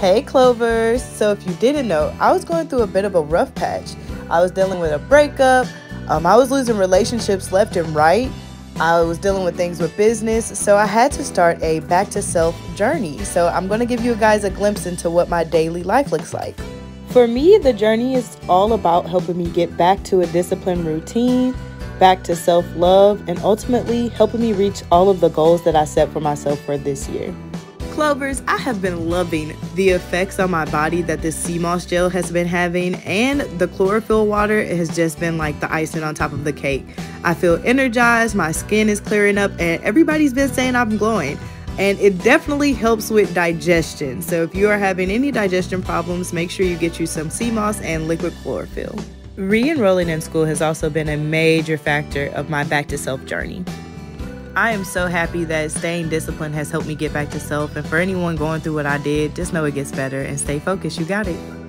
Hey Clovers! So, if you didn't know, I was going through a bit of a rough patch. I was dealing with a breakup, um, I was losing relationships left and right, I was dealing with things with business, so I had to start a back to self journey. So, I'm going to give you guys a glimpse into what my daily life looks like. For me, the journey is all about helping me get back to a disciplined routine, back to self love, and ultimately helping me reach all of the goals that I set for myself for this year. Clovers, I have been loving the effects on my body that this sea moss gel has been having, and the chlorophyll water has just been like the icing on top of the cake. I feel energized, my skin is clearing up, and everybody's been saying I'm glowing. And it definitely helps with digestion. So if you are having any digestion problems, make sure you get you some sea moss and liquid chlorophyll. Re enrolling in school has also been a major factor of my back to self journey. I am so happy that staying disciplined has helped me get back to self. And for anyone going through what I did, just know it gets better and stay focused. You got it.